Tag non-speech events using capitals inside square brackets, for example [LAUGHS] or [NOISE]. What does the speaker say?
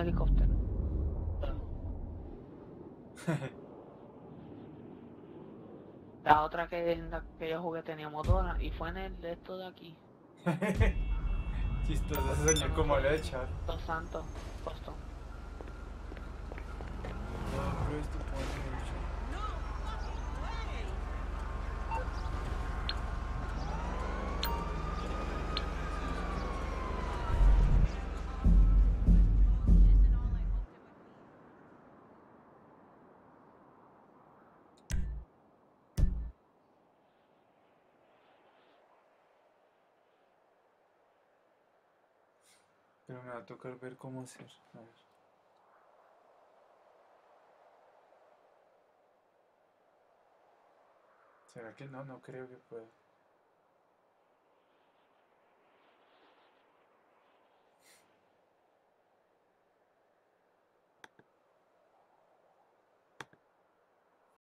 helicóptero. La otra que, en la que yo jugué tenía motora y fue en el de esto de aquí. [LAUGHS] Chistoso, ese señor como le echa. Los Santos, Boston. Pero me va a tocar ver cómo hacer. A ver. ¿Será que no? No creo que pueda.